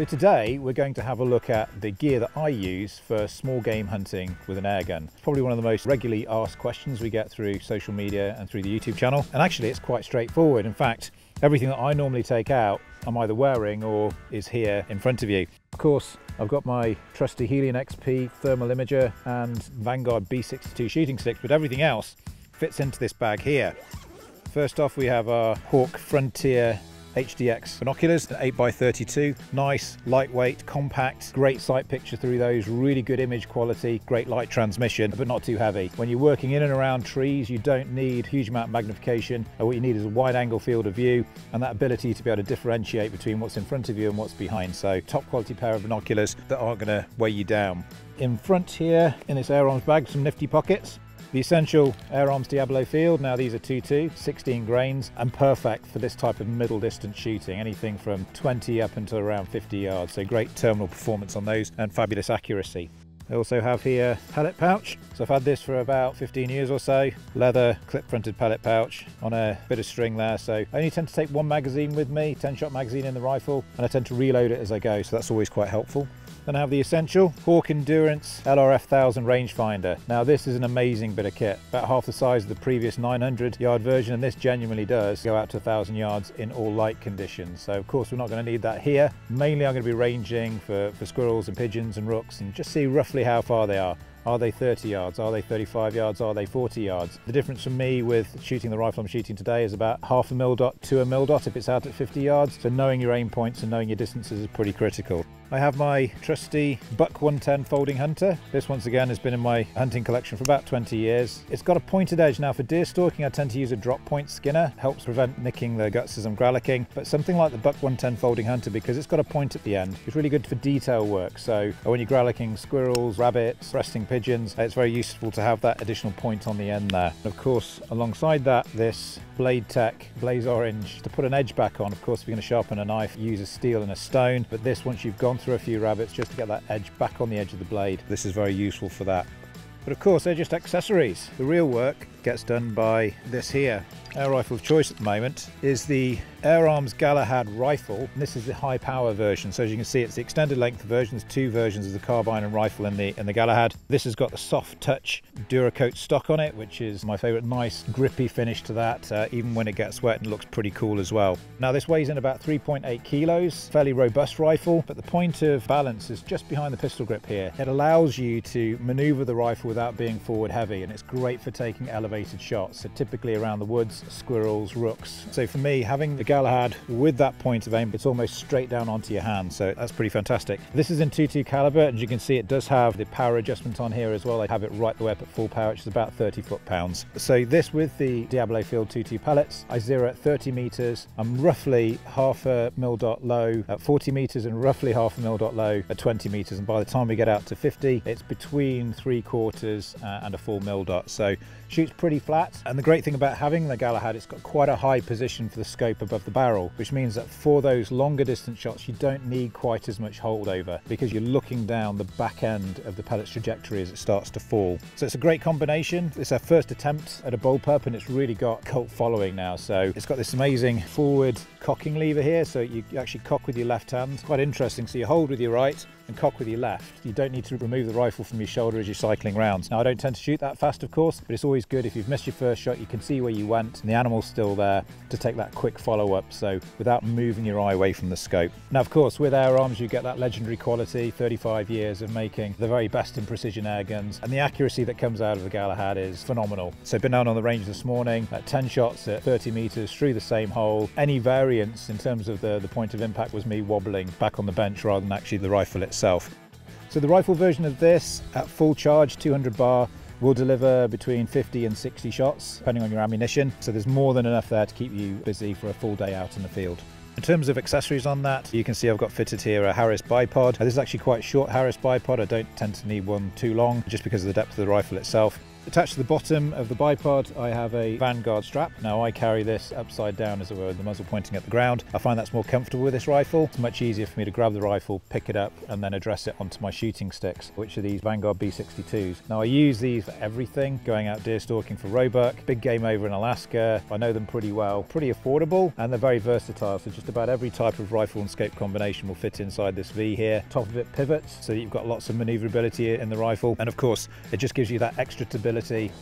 So today we're going to have a look at the gear that I use for small game hunting with an air gun. Probably one of the most regularly asked questions we get through social media and through the YouTube channel. And actually it's quite straightforward. In fact, everything that I normally take out I'm either wearing or is here in front of you. Of course, I've got my trusty Helion XP thermal imager and Vanguard B62 shooting sticks, but everything else fits into this bag here. First off, we have our Hawke Frontier HDX binoculars, an 8x32. Nice, lightweight, compact, great sight picture through those, really good image quality, great light transmission, but not too heavy. When you're working in and around trees, you don't need huge amount of magnification. Uh, what you need is a wide angle field of view and that ability to be able to differentiate between what's in front of you and what's behind. So top quality pair of binoculars that aren't gonna weigh you down. In front here, in this Air Arms bag, some nifty pockets. The essential Air Arms Diablo field, now these are 2.2, 16 grains, and perfect for this type of middle distance shooting, anything from 20 up until around 50 yards. So great terminal performance on those and fabulous accuracy. I also have here pellet pouch. So I've had this for about 15 years or so. Leather clip fronted pellet pouch on a bit of string there. So I only tend to take one magazine with me, 10 shot magazine in the rifle, and I tend to reload it as I go. So that's always quite helpful. Then I have the essential Hawke Endurance LRF 1000 rangefinder. Now this is an amazing bit of kit, about half the size of the previous 900 yard version and this genuinely does go out to 1000 yards in all light conditions. So of course we're not going to need that here. Mainly I'm going to be ranging for, for squirrels and pigeons and rooks and just see roughly how far they are. Are they 30 yards? Are they 35 yards? Are they 40 yards? The difference for me with shooting the rifle I'm shooting today is about half a mil dot to a mil dot if it's out at 50 yards. So knowing your aim points and knowing your distances is pretty critical. I have my trusty Buck 110 folding hunter. This once again has been in my hunting collection for about 20 years. It's got a pointed edge. Now for deer stalking I tend to use a drop point skinner. Helps prevent nicking the guts as I'm gralloching. But something like the Buck 110 folding hunter because it's got a point at the end. It's really good for detail work. So uh, when you're gralloching squirrels, rabbits, resting pigeons, it's very useful to have that additional point on the end there. And of course alongside that this Blade Tech Blaze Orange to put an edge back on. Of course if you're going to sharpen a knife use a steel and a stone. But this once you've gone through a few rabbits just to get that edge back on the edge of the blade. This is very useful for that. But of course, they're just accessories. The real work gets done by this here. Our rifle of choice at the moment is the Air Arms Galahad rifle. This is the high power version. So as you can see, it's the extended length version. There's two versions of the carbine and rifle in the in the Galahad. This has got the soft touch Duracoat stock on it, which is my favorite nice grippy finish to that. Uh, even when it gets wet and looks pretty cool as well. Now this weighs in about 3.8 kilos, fairly robust rifle, but the point of balance is just behind the pistol grip here. It allows you to maneuver the rifle without being forward heavy and it's great for taking elevated shots. So typically around the woods squirrels, rooks. So for me, having the Galahad with that point of aim, it's almost straight down onto your hand. So that's pretty fantastic. This is in 2.2 caliber. and you can see, it does have the power adjustment on here as well. I have it right the way up at full power, which is about 30 foot pounds. So this with the Diablo Field 2.2 pellets, I zero at 30 meters. I'm roughly half a mil dot low at 40 meters and roughly half a mil dot low at 20 meters. And by the time we get out to 50, it's between three quarters uh, and a full mil dot. So shoots pretty flat. And the great thing about having the Galahad, it's got quite a high position for the scope above the barrel, which means that for those longer distance shots, you don't need quite as much holdover because you're looking down the back end of the pellet's trajectory as it starts to fall. So it's a great combination. It's our first attempt at a bullpup and it's really got cult following now. So it's got this amazing forward cocking lever here. So you actually cock with your left hand. Quite interesting. So you hold with your right and cock with your left. You don't need to remove the rifle from your shoulder as you're cycling rounds. Now I don't tend to shoot that fast of course, but it's always good if you've missed your first shot, you can see where you went and the animal's still there to take that quick follow up. So without moving your eye away from the scope. Now of course with Air Arms you get that legendary quality, 35 years of making the very best in precision air guns and the accuracy that comes out of the Galahad is phenomenal. So been down on the range this morning at 10 shots at 30 meters through the same hole. Any variance in terms of the, the point of impact was me wobbling back on the bench rather than actually the rifle itself itself. So the rifle version of this at full charge 200 bar will deliver between 50 and 60 shots depending on your ammunition. So there's more than enough there to keep you busy for a full day out in the field. In terms of accessories on that, you can see I've got fitted here a Harris bipod. This is actually quite short Harris bipod. I don't tend to need one too long just because of the depth of the rifle itself. Attached to the bottom of the bipod, I have a Vanguard strap. Now I carry this upside down as it were, the muzzle pointing at the ground. I find that's more comfortable with this rifle. It's much easier for me to grab the rifle, pick it up, and then address it onto my shooting sticks, which are these Vanguard B62s. Now I use these for everything, going out deer stalking for roebuck, big game over in Alaska. I know them pretty well, pretty affordable, and they're very versatile. So just about every type of rifle and scope combination will fit inside this V here. Top of it pivots, so you've got lots of maneuverability in the rifle. And of course, it just gives you that extra stability,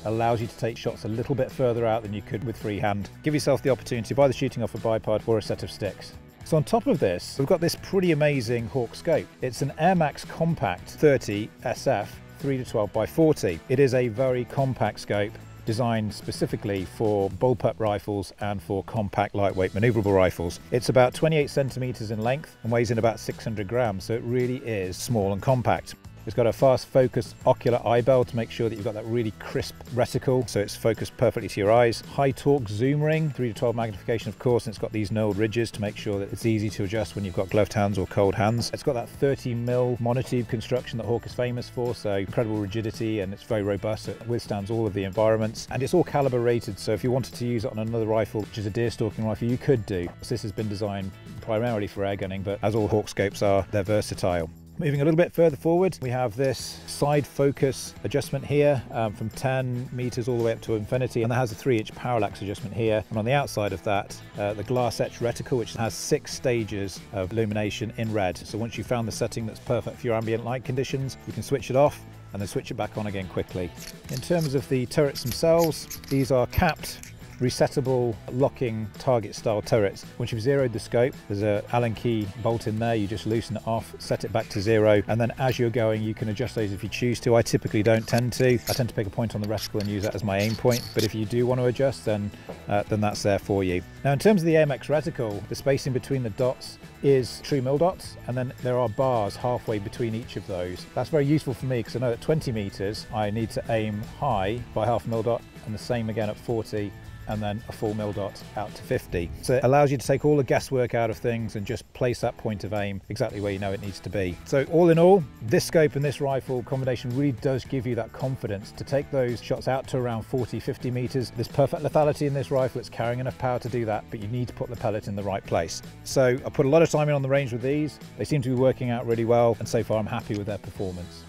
allows you to take shots a little bit further out than you could with freehand. Give yourself the opportunity of either shooting off a bipod or a set of sticks. So on top of this, we've got this pretty amazing Hawke scope. It's an Air Max Compact 30 SF 3 to 12 by 40. It is a very compact scope designed specifically for bullpup rifles and for compact lightweight maneuverable rifles. It's about 28 centimeters in length and weighs in about 600 grams, so it really is small and compact. It's got a fast focus ocular eye bell to make sure that you've got that really crisp reticle, so it's focused perfectly to your eyes. High torque zoom ring, 3 to 12 magnification of course, and it's got these knurled ridges to make sure that it's easy to adjust when you've got gloved hands or cold hands. It's got that 30 mil monotube construction that Hawke is famous for, so incredible rigidity and it's very robust. It withstands all of the environments and it's all caliber rated, so if you wanted to use it on another rifle, which is a deer stalking rifle, you could do. So this has been designed primarily for air gunning, but as all Hawke scopes are, they're versatile. Moving a little bit further forward, we have this side focus adjustment here um, from 10 meters all the way up to infinity, and that has a three inch parallax adjustment here. And on the outside of that, uh, the glass etch reticle, which has six stages of illumination in red. So once you've found the setting that's perfect for your ambient light conditions, you can switch it off and then switch it back on again quickly. In terms of the turrets themselves, these are capped resettable locking target style turrets. Once you've zeroed the scope, there's a Allen key bolt in there, you just loosen it off, set it back to zero, and then as you're going, you can adjust those if you choose to. I typically don't tend to. I tend to pick a point on the reticle and use that as my aim point, but if you do want to adjust, then, uh, then that's there for you. Now in terms of the AMX reticle, the spacing between the dots is true mil dots, and then there are bars halfway between each of those. That's very useful for me because I know at 20 meters, I need to aim high by half mil dot, and the same again at 40 and then a full mil dot out to 50. So it allows you to take all the guesswork out of things and just place that point of aim exactly where you know it needs to be. So all in all, this scope and this rifle combination really does give you that confidence to take those shots out to around 40, 50 meters. There's perfect lethality in this rifle. It's carrying enough power to do that, but you need to put the pellet in the right place. So I put a lot of time in on the range with these. They seem to be working out really well. And so far I'm happy with their performance.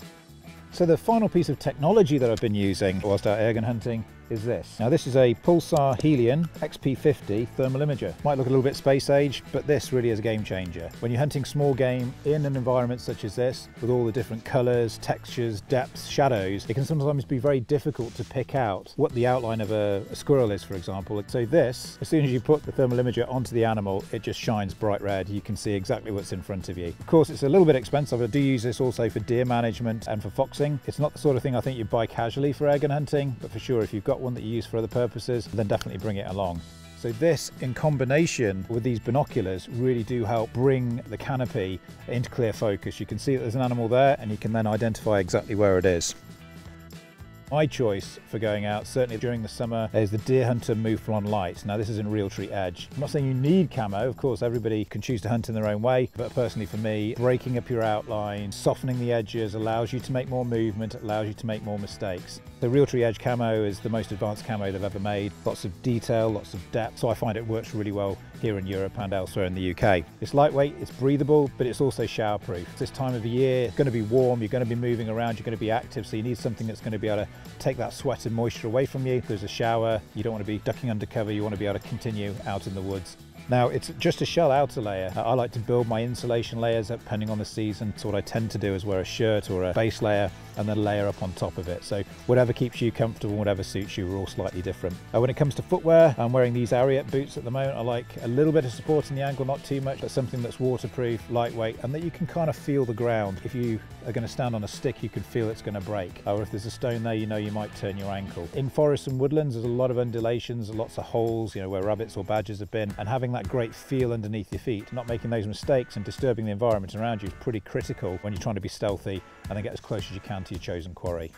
So the final piece of technology that I've been using whilst out airgun hunting is this. Now this is a Pulsar Helion XP50 thermal imager. Might look a little bit space age, but this really is a game changer. When you're hunting small game in an environment such as this, with all the different colors, textures, depths, shadows, it can sometimes be very difficult to pick out what the outline of a, a squirrel is, for example. So this, as soon as you put the thermal imager onto the animal, it just shines bright red. You can see exactly what's in front of you. Of course, it's a little bit expensive. I do use this also for deer management and for foxing. It's not the sort of thing I think you buy casually for airgun hunting, but for sure, if you've got one that you use for other purposes, then definitely bring it along. So this in combination with these binoculars really do help bring the canopy into clear focus. You can see that there's an animal there and you can then identify exactly where it is. My choice for going out, certainly during the summer, is the Deerhunter Muflon Light. Now this is in Realtree Edge. I'm not saying you need camo, of course everybody can choose to hunt in their own way, but personally for me, breaking up your outline, softening the edges allows you to make more movement, allows you to make more mistakes. The Realtree Edge camo is the most advanced camo they've ever made. Lots of detail, lots of depth, so I find it works really well here in Europe and elsewhere in the UK. It's lightweight, it's breathable, but it's also showerproof. This time of the year, it's going to be warm, you're going to be moving around, you're going to be active, so you need something that's going to be able to take that sweat and moisture away from you. There's a shower, you don't want to be ducking under cover, you want to be able to continue out in the woods. Now it's just a shell outer layer. I like to build my insulation layers up depending on the season. So what I tend to do is wear a shirt or a base layer and then layer up on top of it. So whatever keeps you comfortable, whatever suits you, we're all slightly different. Uh, when it comes to footwear, I'm wearing these Ariat boots at the moment. I like a little bit of support in the ankle, not too much, but something that's waterproof, lightweight, and that you can kind of feel the ground. If you are going to stand on a stick, you can feel it's going to break. Or if there's a stone there, you know you might turn your ankle. In forests and woodlands, there's a lot of undulations, lots of holes, you know, where rabbits or badgers have been, and having that great feel underneath your feet, not making those mistakes and disturbing the environment around you is pretty critical when you're trying to be stealthy and then get as close as you can to your chosen quarry.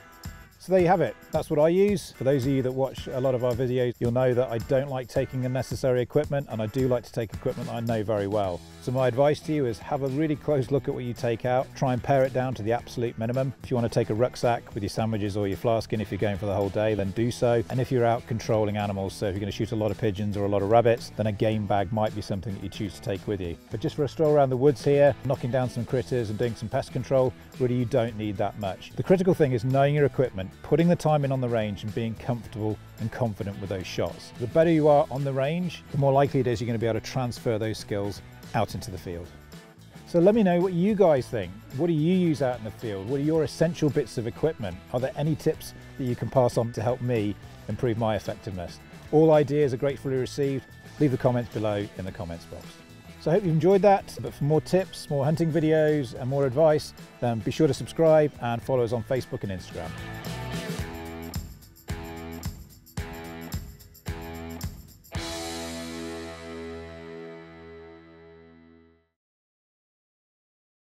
So there you have it. That's what I use. For those of you that watch a lot of our videos, you'll know that I don't like taking unnecessary equipment and I do like to take equipment I know very well. So my advice to you is have a really close look at what you take out. Try and pare it down to the absolute minimum. If you want to take a rucksack with your sandwiches or your flask in if you're going for the whole day, then do so. And if you're out controlling animals, so if you're going to shoot a lot of pigeons or a lot of rabbits, then a game bag might be something that you choose to take with you. But just for a stroll around the woods here, knocking down some critters and doing some pest control, really you don't need that much. The critical thing is knowing your equipment, putting the time in on the range and being comfortable and confident with those shots. The better you are on the range, the more likely it is you're going to be able to transfer those skills out into the field. So let me know what you guys think. What do you use out in the field? What are your essential bits of equipment? Are there any tips that you can pass on to help me improve my effectiveness? All ideas are gratefully received. Leave the comments below in the comments box. So I hope you've enjoyed that. But for more tips, more hunting videos and more advice, then be sure to subscribe and follow us on Facebook and Instagram.